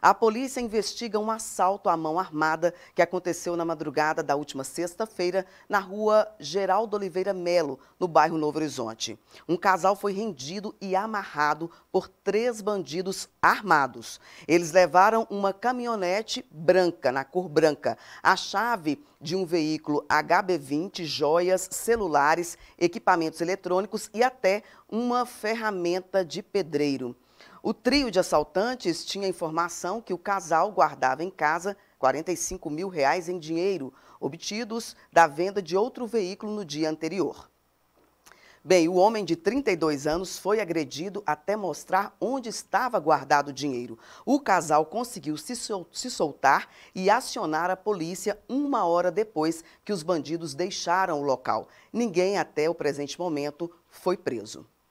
A polícia investiga um assalto à mão armada que aconteceu na madrugada da última sexta-feira na rua Geraldo Oliveira Melo, no bairro Novo Horizonte. Um casal foi rendido e amarrado por três bandidos armados. Eles levaram uma caminhonete branca, na cor branca, a chave de um veículo HB20, joias, celulares, equipamentos eletrônicos e até uma ferramenta de pedreiro. O trio de assaltantes tinha informação que o casal guardava em casa 45 mil reais em dinheiro, obtidos da venda de outro veículo no dia anterior. Bem, o homem de 32 anos foi agredido até mostrar onde estava guardado o dinheiro. O casal conseguiu se, soltar e acionar a polícia uma hora depois que os bandidos deixaram o local. Ninguém, até o presente momento, foi preso.